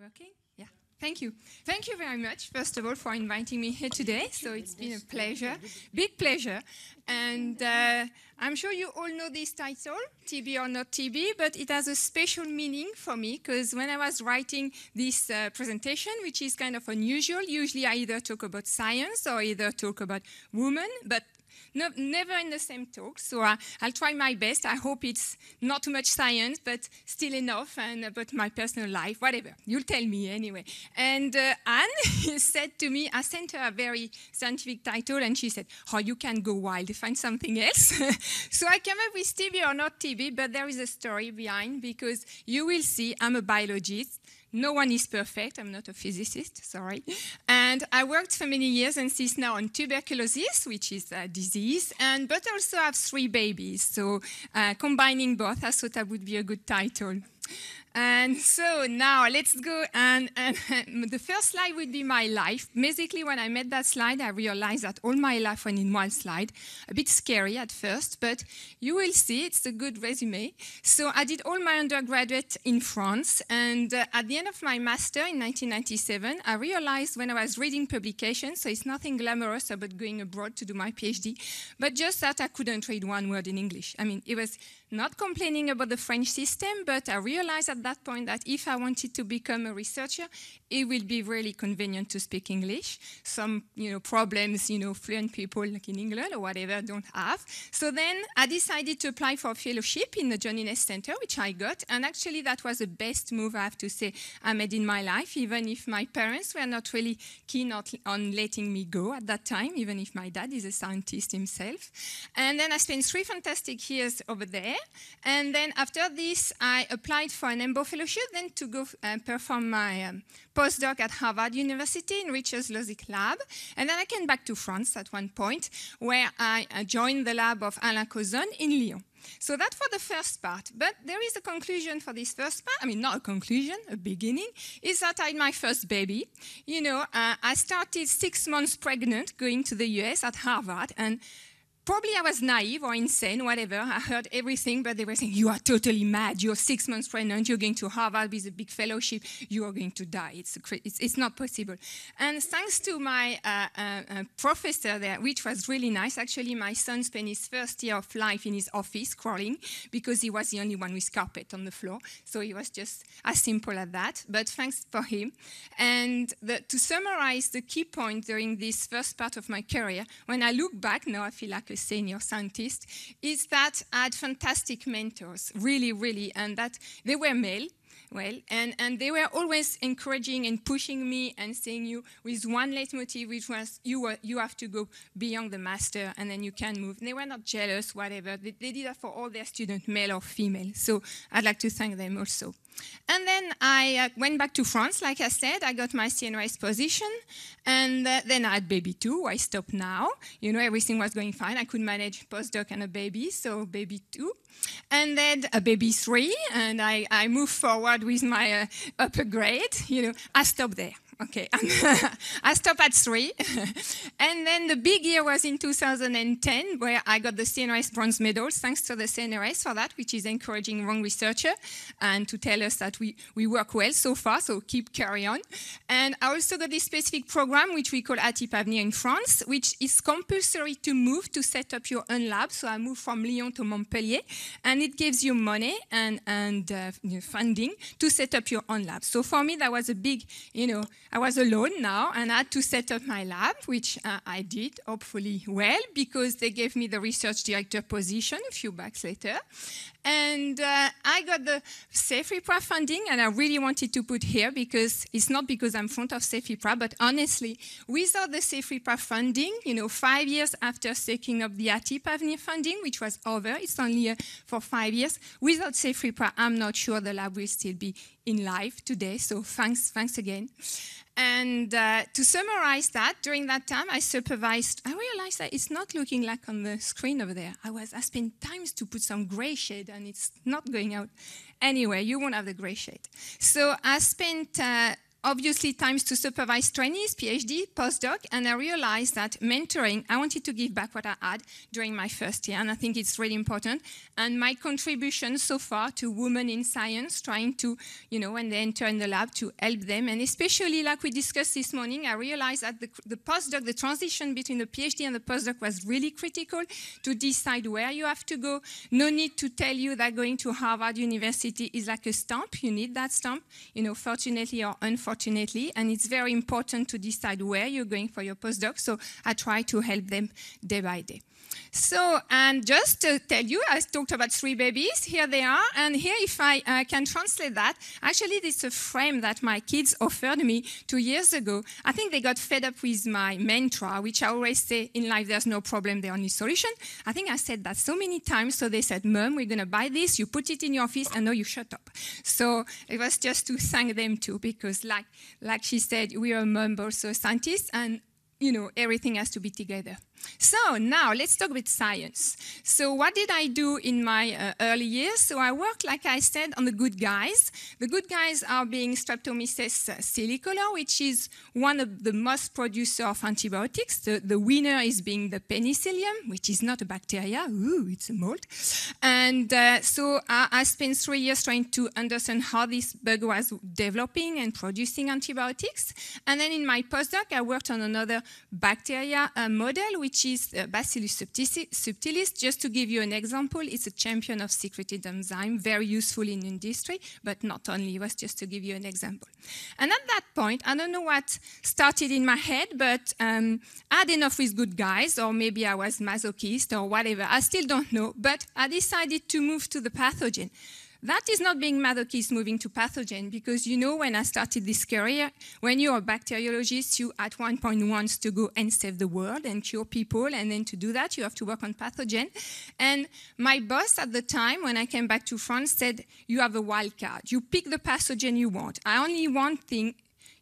Working? Yeah. Thank you. Thank you very much, first of all, for inviting me here today. So it's been a pleasure, big pleasure. And uh, I'm sure you all know this title, TB or not TB, but it has a special meaning for me because when I was writing this uh, presentation, which is kind of unusual, usually I either talk about science or either talk about women, but no, never in the same talk. So uh, I'll try my best. I hope it's not too much science, but still enough, and about my personal life, whatever. You'll tell me anyway. And uh, Anne said to me, I sent her a very scientific title, and she said, "Oh, you can go wild, find something else." so I came up with TB or not TB, but there is a story behind because you will see I'm a biologist. No one is perfect. I'm not a physicist, sorry. And I worked for many years and since now on tuberculosis, which is a disease, and but also have three babies. So uh, combining both, I thought that would be a good title. And so now let's go and, and the first slide would be my life. Basically, when I made that slide, I realized that all my life went in one slide. A bit scary at first, but you will see it's a good resume. So I did all my undergraduate in France, and uh, at the end of my master in 1997, I realized when I was reading publications, so it's nothing glamorous about going abroad to do my PhD, but just that I couldn't read one word in English. I mean, it was not complaining about the French system, but I realized at that point that if I wanted to become a researcher, it will be really convenient to speak English. Some, you know, problems, you know, fluent people like in England or whatever don't have. So then I decided to apply for a fellowship in the John Innes Center, which I got. And actually that was the best move I have to say I made in my life, even if my parents were not really keen on letting me go at that time, even if my dad is a scientist himself. And then I spent three fantastic years over there. And then after this, I applied for an EMBO fellowship, then to go uh, perform my um, postdoc at Harvard University in Richard's Lozic lab. And then I came back to France at one point, where I uh, joined the lab of Alain Cauzon in Lyon. So that for the first part. But there is a conclusion for this first part. I mean, not a conclusion, a beginning, is that I had my first baby. You know, uh, I started six months pregnant going to the US at Harvard. And probably I was naive or insane, whatever. I heard everything, but they were saying, You are totally mad. You're six months pregnant. You're going to Harvard with a big fellowship. You are going to die. It's, it's, it's not possible. And thanks to my uh, uh, uh, professor there, which was really nice, actually, my son spent his first year of life in his office crawling because he was the only one with carpet on the floor. So it was just as simple as that. But thanks for him. And the, to summarize the key point during this first part of my career, when I look back, now I feel like senior scientist, is that I had fantastic mentors, really, really, and that they were male, well, and, and they were always encouraging and pushing me and saying you with one leitmotif, which was you, were, you have to go beyond the master and then you can move. And they were not jealous, whatever. They, they did that for all their students, male or female. So I'd like to thank them also. And then I uh, went back to France, like I said. I got my CNRS position. And uh, then I had baby two. I stopped now. You know, everything was going fine. I could manage postdoc and a baby, so baby two. And then a baby three. And I, I moved forward with my uh, upper grade. You know, I stopped there. Okay, I stopped at three. and then the big year was in 2010, where I got the CNRS bronze medal, thanks to the CNRS for that, which is encouraging young researcher and to tell us that we, we work well so far, so keep carry on. And I also got this specific program, which we call ATIP in France, which is compulsory to move to set up your own lab. So I moved from Lyon to Montpellier, and it gives you money and, and uh, funding to set up your own lab. So for me, that was a big, you know, I was alone now and I had to set up my lab, which uh, I did hopefully well because they gave me the research director position a few bucks later. And uh, I got the CEFIPRA funding, and I really wanted to put here because it's not because I'm front of CEFIPRA, but honestly, without the CEFIPRA funding, you know, five years after taking up the ATIP Avenir funding, which was over, it's only uh, for five years, without CEFIPRA, I'm not sure the lab will still be in life today. So thanks, thanks again. And uh, to summarize that, during that time, I supervised. I realized that it's not looking like on the screen over there. I was asking times to put some gray shade, and it's not going out. Anyway, you won't have the gray shade. So I spent uh, obviously times to supervise trainees, PhD, postdoc, and I realized that mentoring, I wanted to give back what I had during my first year, and I think it's really important. And my contribution so far to women in science, trying to, you know, when they enter in the lab, to help them, and especially like we discussed this morning, I realized that the, the postdoc, the transition between the PhD and the postdoc was really critical to decide where you have to go. No need to tell you that going to Harvard University is like a stamp. You need that stamp, you know, fortunately or unfortunately, and it's very important to decide where you're going for your postdoc. So I try to help them day by day. So, and just to tell you, I talked about three babies. Here they are. And here, if I uh, can translate that, actually, this is a frame that my kids offered me two years ago. I think they got fed up with my mantra, which I always say in life, there's no problem, the only solution. I think I said that so many times. So they said, Mom, we're going to buy this. You put it in your office, and now you shut up. So it was just to thank them too, because like, like she said, we are mom, also a and you know, everything has to be together. So now let's talk about science. So what did I do in my uh, early years? So I worked, like I said, on the good guys. The good guys are being Streptomyces silicola, which is one of the most producer of antibiotics. The, the winner is being the penicillium, which is not a bacteria. Ooh, it's a mold. And uh, so I, I spent three years trying to understand how this bug was developing and producing antibiotics. And then in my postdoc, I worked on another bacteria uh, model, which is uh, Bacillus subtilis. Just to give you an example, it's a champion of secreted enzyme, very useful in industry, but not only. It was just to give you an example. And at that point, I don't know what started in my head, but um, I had enough with good guys, or maybe I was masochist or whatever. I still don't know, but I decided to move to the pathogen. That is not being masochist moving to pathogen because you know when I started this career, when you're a bacteriologist, you at one point wants to go and save the world and cure people, and then to do that you have to work on pathogen. And my boss at the time, when I came back to France, said, "You have a wild card. You pick the pathogen you want. I only want thing."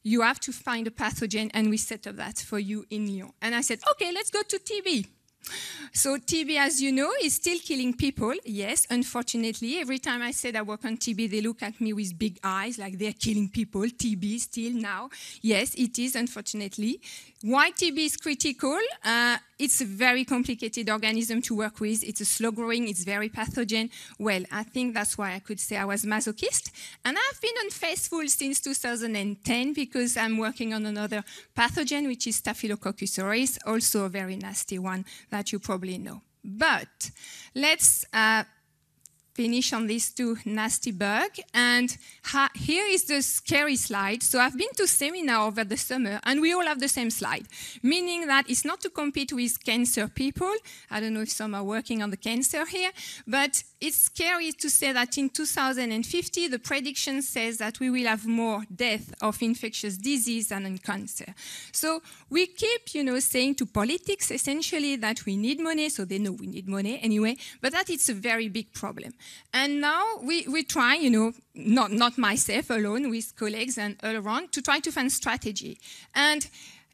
You have to find a pathogen, and we set up that for you in Lyon. And I said, okay, let's go to TB. So TB, as you know, is still killing people. Yes, unfortunately. Every time I said I work on TB, they look at me with big eyes, like they're killing people. TB still now. Yes, it is, unfortunately. Why TB is critical? Uh, it's a very complicated organism to work with. It's a slow growing, it's very pathogen. Well, I think that's why I could say I was masochist. And I've been unfaithful since 2010 because I'm working on another pathogen, which is Staphylococcus aureus, also a very nasty one that you probably know. But let's uh, finish on these two nasty bug. And here is the scary slide. So I've been to seminar over the summer, and we all have the same slide, meaning that it's not to compete with cancer people. I don't know if some are working on the cancer here, but it's scary to say that in 2050, the prediction says that we will have more death of infectious disease than in cancer. So we keep, you know, saying to politics essentially that we need money, so they know we need money anyway, but that it's a very big problem. And now we, we try, you know, not, not myself alone, with colleagues and all around, to try to find strategy. And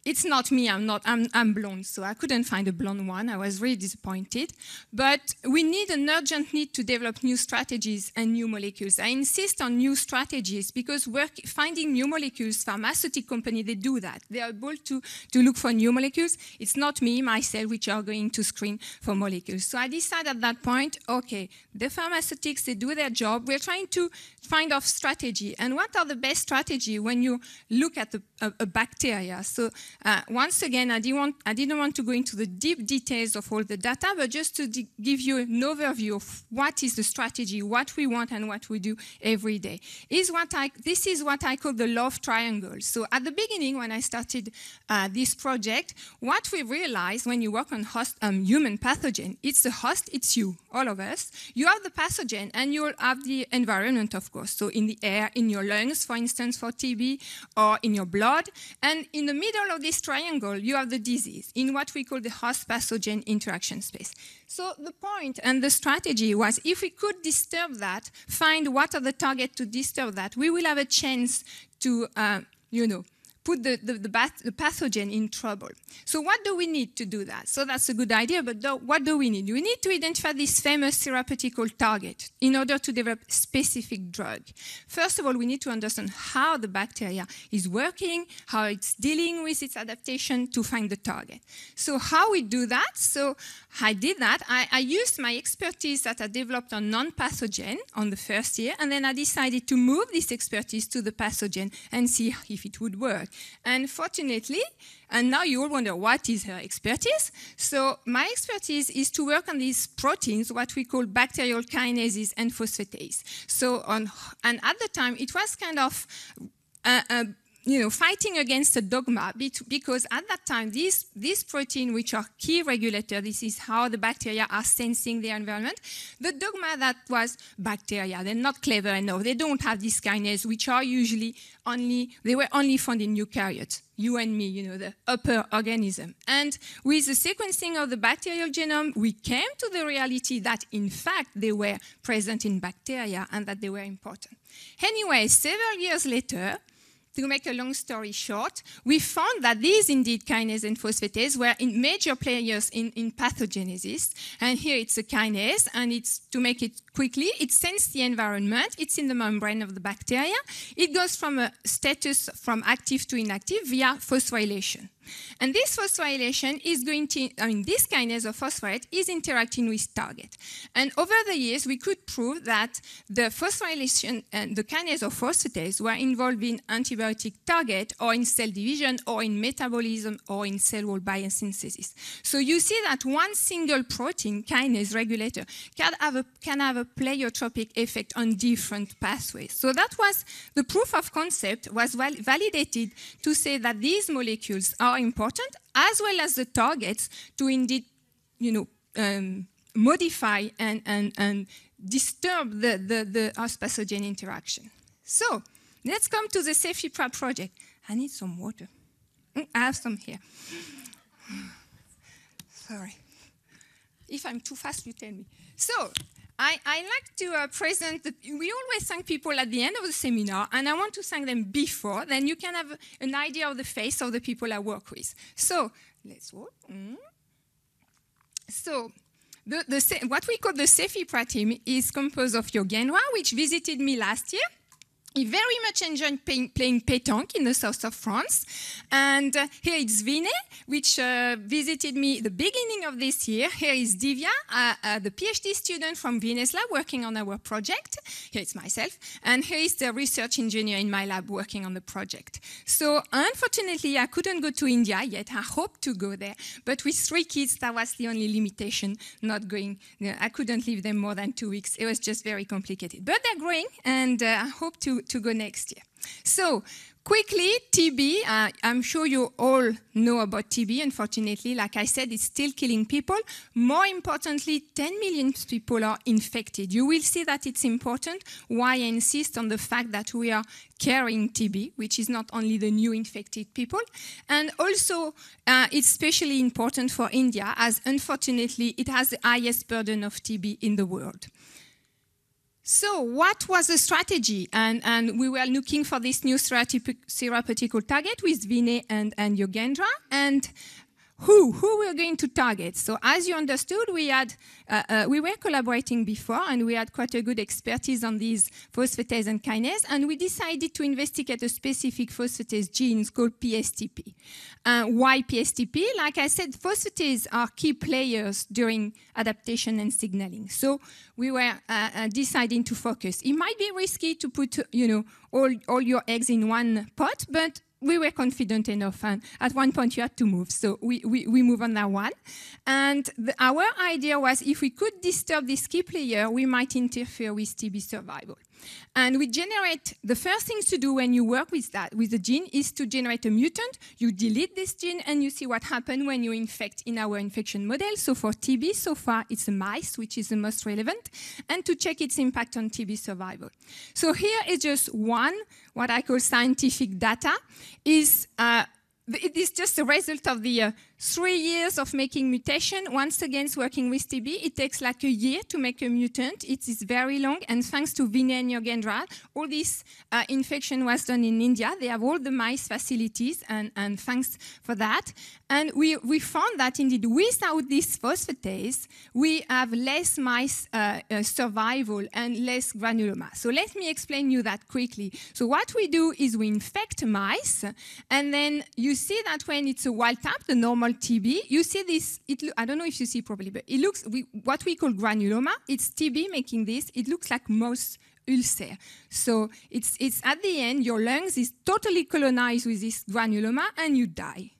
it's not me, I'm not, I'm, I'm blonde, so I couldn't find a blonde one. I was really disappointed. But we need an urgent need to develop new strategies and new molecules. I insist on new strategies because work, finding new molecules, pharmaceutical company, they do that. They are able to, to look for new molecules. It's not me, myself, which are going to screen for molecules. So I decided at that point, okay, the pharmaceutics, they do their job. We're trying to find of strategy. And what are the best strategy when you look at the, a, a bacteria? So uh, once again, I didn't, want, I didn't want to go into the deep details of all the data, but just to give you an overview of what is the strategy, what we want, and what we do every day. Is what I, this is what I call the love triangle. So at the beginning, when I started uh, this project, what we realized when you work on host, um, human pathogen, it's the host, it's you, all of us. You have the pathogen, and you have the environment, of course. So in the air, in your lungs, for instance, for TB, or in your blood. And in the middle of this triangle, you have the disease in what we call the host pathogen interaction space. So the point and the strategy was if we could disturb that, find what are the targets to disturb that, we will have a chance to, uh, you know, put the, the, the, bath, the, pathogen in trouble. So what do we need to do that? So that's a good idea, but do, what do we need? We need to identify this famous therapeutical target in order to develop specific drug. First of all, we need to understand how the bacteria is working, how it's dealing with its adaptation to find the target. So how we do that? So I did that. I, I used my expertise that I developed on non-pathogen on the first year, and then I decided to move this expertise to the pathogen and see if it would work. And fortunately, and now you all wonder what is her expertise. So my expertise is to work on these proteins, what we call bacterial kinases and phosphatase. So on, and at the time it was kind of uh, uh, you know, fighting against a dogma because at that time, these, these proteins, which are key regulator, this is how the bacteria are sensing their environment. The dogma that was bacteria, they're not clever enough. They don't have these kinases, which are usually only, they were only found in eukaryotes, you and me, you know, the upper organism. And with the sequencing of the bacterial genome, we came to the reality that in fact they were present in bacteria and that they were important. Anyway, several years later, to make a long story short, we found that these indeed kinase and phosphatase were major players in, in pathogenesis. And here it's a kinase, and it's to make it quickly, it senses the environment, it's in the membrane of the bacteria. It goes from a status from active to inactive via phosphorylation. And this phosphorylation is going to, I mean, this kinase of phosphorate is interacting with target. And over the years, we could prove that the phosphorylation and the kinase of phosphatase were involved in antibiotic target or in cell division or in metabolism or in cell wall biosynthesis. So you see that one single protein kinase regulator can have a, can have a pleiotropic effect on different pathways. So that was the proof of concept was val validated to say that these molecules are are important, as well as the targets to indeed, you know, um, modify and, and, and disturb the, the, the pathogen interaction. So let's come to the CEFIPRA project. I need some water. Mm, I have some here. Sorry. If I'm too fast, you tell me. So I, I, like to uh, present, the, we always thank people at the end of the seminar, and I want to thank them before, then you can have an idea of the face of the people I work with. So, let's walk. Mm. So, the, the, what we call the CEFIPRA team is composed of Yogendra, which visited me last year, he very much enjoyed playing, playing pétanque in the south of France. And uh, here is Vine, which uh, visited me the beginning of this year. Here is Divya, uh, uh the PhD student from lab working on our project. Here it's myself. And here is the research engineer in my lab working on the project. So unfortunately, I couldn't go to India yet. I hope to go there. But with three kids, that was the only limitation, not going. I couldn't leave them more than two weeks. It was just very complicated. But they're growing, and uh, I hope to to go next year. So quickly, TB, uh, I'm sure you all know about TB. Unfortunately, like I said, it's still killing people. More importantly, 10 million people are infected. You will see that it's important why I insist on the fact that we are carrying TB, which is not only the new infected people. And also, uh, it's especially important for India, as unfortunately, it has the highest burden of TB in the world. So what was the strategy? And, and we were looking for this new therapeutic target with Vinay and, and Yogendra. And who who we're going to target. So as you understood, we had uh, uh, we were collaborating before, and we had quite a good expertise on these phosphatase and kinase, and we decided to investigate a specific phosphatase gene called PSTP. Uh, why PSTP? Like I said, phosphatase are key players during adaptation and signaling. So we were uh, uh, deciding to focus. It might be risky to put you know all all your eggs in one pot, but we were confident enough, and at one point you had to move, so we, we, we move on that one. And the, our idea was if we could disturb this key player, we might interfere with TB survival. And we generate, the first things to do when you work with that, with the gene, is to generate a mutant. You delete this gene and you see what happens when you infect in our infection model. So for TB, so far it's a mice, which is the most relevant, and to check its impact on TB survival. So here is just one, what I call scientific data, is uh, it is just a result of the uh, three years of making mutation. Once again, working with TB, it takes like a year to make a mutant. It is very long, and thanks to Vinay and Yogendra, all this uh, infection was done in India. They have all the mice facilities, and, and thanks for that. And we, we found that indeed, without this phosphatase, we have less mice uh, uh, survival and less granuloma. So let me explain you that quickly. So what we do is we infect mice, and then you see that when it's a wild type, the normal TB. You see this, it, I don't know if you see properly, but it looks, we, what we call granuloma, it's TB making this. It looks like mouse ulcer. So it's, it's at the end, your lungs is totally colonized with this granuloma and you die.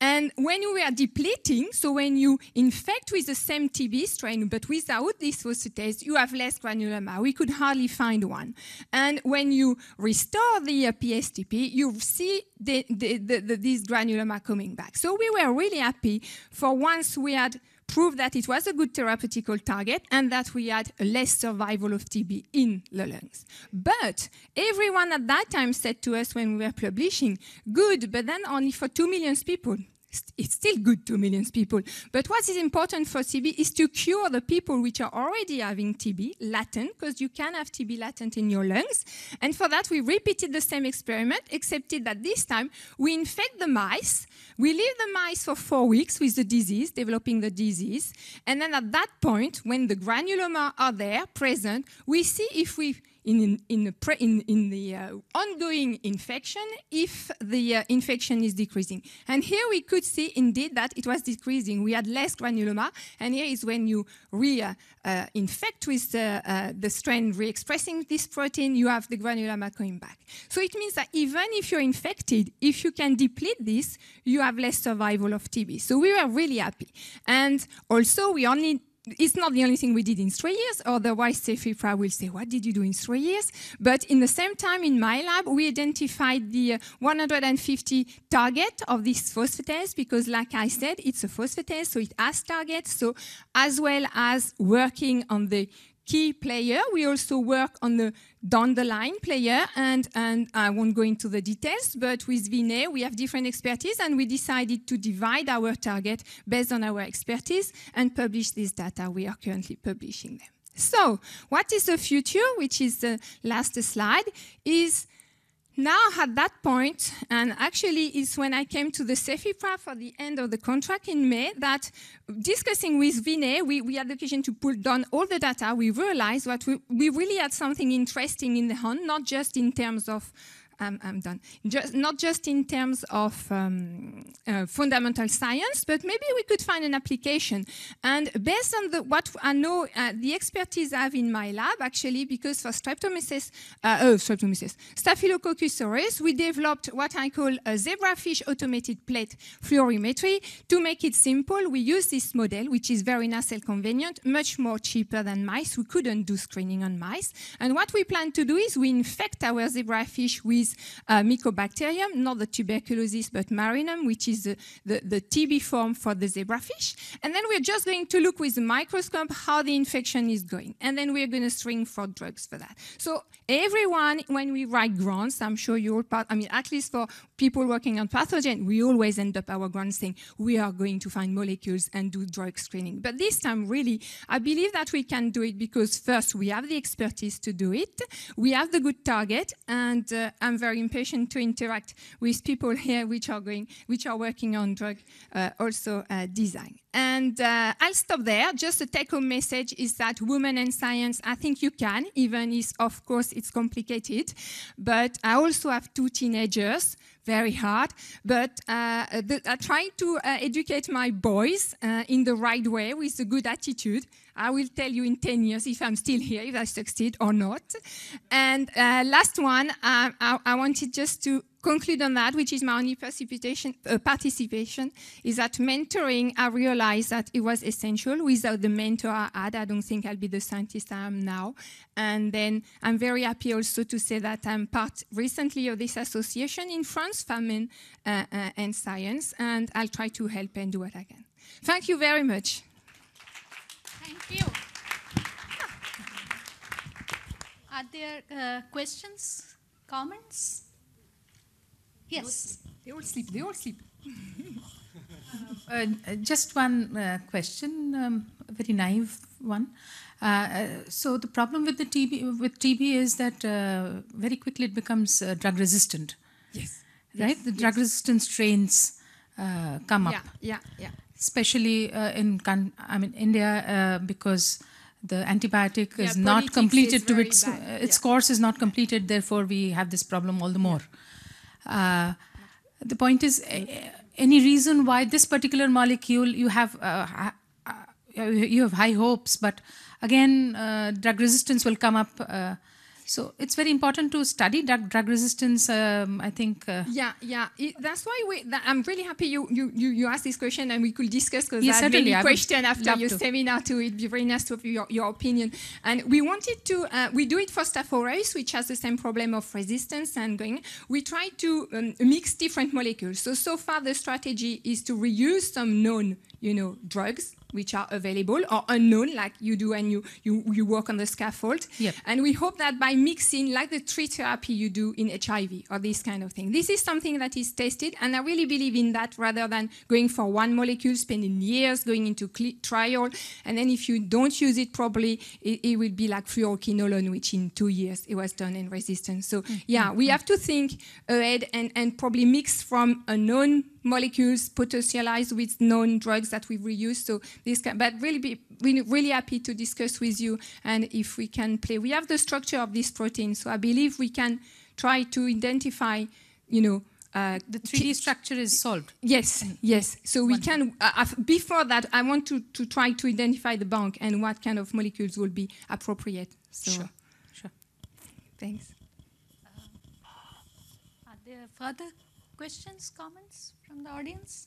And when you are depleting, so when you infect with the same TB strain but without this phosphatase, you have less granuloma. We could hardly find one. And when you restore the uh, PSTP, you see the, the, the, this granuloma coming back. So we were really happy for once we had proved that it was a good therapeutical target and that we had a less survival of TB in the lungs. But everyone at that time said to us when we were publishing, good, but then only for 2 million people it's still good to millions people. But what is important for TB is to cure the people which are already having TB latent, because you can have TB latent in your lungs. And for that, we repeated the same experiment, except that this time we infect the mice. We leave the mice for four weeks with the disease, developing the disease. And then at that point, when the granuloma are there, present, we see if we in, in, in, in the uh, ongoing infection if the uh, infection is decreasing. And here we could see indeed that it was decreasing. We had less granuloma, and here is when you re-infect uh, with the, uh, the strain re-expressing this protein, you have the granuloma coming back. So it means that even if you're infected, if you can deplete this, you have less survival of TB. So we were really happy. And also we only it's not the only thing we did in three years, otherwise Cefipra will say, what did you do in three years? But in the same time in my lab, we identified the uh, 150 target of this phosphatase because like I said, it's a phosphatase, so it has targets. So as well as working on the key player. We also work on the down the line player, and, and I won't go into the details, but with Vinay, we have different expertise, and we decided to divide our target based on our expertise and publish this data. We are currently publishing them. So, what is the future, which is the last slide, is now at that point, and actually it's when I came to the Cefipra for the end of the contract in May, that discussing with Vinay, we, we had the occasion to pull down all the data. We realized that we, we really had something interesting in the hand, not just in terms of I'm, I'm done. Just, not just in terms of um, uh, fundamental science, but maybe we could find an application. And based on the, what I know, uh, the expertise I have in my lab, actually, because for Streptomyces, uh, oh, Streptomyces, Staphylococcus aureus, we developed what I call a zebrafish automated plate fluorimetry. To make it simple, we use this model, which is very nacelle convenient, much more cheaper than mice. We couldn't do screening on mice. And what we plan to do is we infect our zebrafish with uh, Mycobacterium, not the tuberculosis, but marinum, which is the, the, the, TB form for the zebrafish. And then we're just going to look with the microscope how the infection is going. And then we're going to string for drugs for that. So everyone, when we write grants, I'm sure you all part, I mean, at least for people working on pathogen, we always end up our grants saying we are going to find molecules and do drug screening. But this time, really, I believe that we can do it because first, we have the expertise to do it. We have the good target, and uh, I'm very impatient to interact with people here which are going, which are working on drug uh, also uh, design. And uh, I'll stop there. Just a take-home message is that women and science, I think you can, even if, of course, it's complicated. But I also have two teenagers, very hard. But uh, the, I'm trying to uh, educate my boys uh, in the right way with a good attitude. I will tell you in 10 years if I'm still here, if I succeed or not. And uh, last one, uh, I, I wanted just to conclude on that, which is my only participation, uh, participation, is that mentoring, I realized that it was essential. Without the mentor I had, I don't think I'll be the scientist I am now. And then I'm very happy also to say that I'm part recently of this association in France, Famine uh, uh, and Science, and I'll try to help and do what I can. Thank you very much. Thank you. Are there uh, questions, comments? Yes. They all sleep. They all sleep. Uh, just one uh, question, um, a very naive one. Uh, uh, so the problem with the TB with TB is that uh, very quickly it becomes uh, drug resistant, Yes. right? the drug resistant strains uh, come up, Yeah, yeah, yeah. Especially uh, in I mean India uh, because the antibiotic Yeah, is not completed is to its bad, uh, its yeah. course is not completed. Therefore, we have this problem all the more. Uh, the point is, uh, any reason why this particular molecule you have uh, uh, you have high hopes, but again, uh, drug resistance will come up. So it's very important to study drug drug resistance. Um, I think. Uh, Yeah, yeah. It, that's why we, that, I'm really happy you, you, you, you asked this question and we could discuss because Yes, I had certainly. many questions after your to. seminar too. It'd be very nice to have your, your opinion. And we wanted to, uh, we do it for Staph aureus, which has the same problem of resistance and going. We try to um, mix different molecules. So, so far the strategy is to reuse some known, you know, drugs which are available or unknown like you do when you, you, you work on the scaffold. Yep. And we hope that by mixing, like the tree therapy you do in HIV or this kind of thing, this is something that is tested. And I really believe in that rather than going for one molecule, spending years going into trial. And then if you don't use it properly, it, it will be like fluoroquinolone, which in two years it was done in resistance. So, mm-hmm. yeah, we have to think ahead and, and probably mix from unknown molecules potentialized with known drugs that we reuse. So this, can, but really be really, really happy to discuss with you and if we can play. We have the structure of this protein, so I believe we can try to identify, you know. Uh, the 3D structure is solved. Yes, yes. So we can, uh, uh, before that, I want to, to try to identify the bank and what kind of molecules will be appropriate. So, Sure, sure. thanks. Are there further questions, comments from the audience?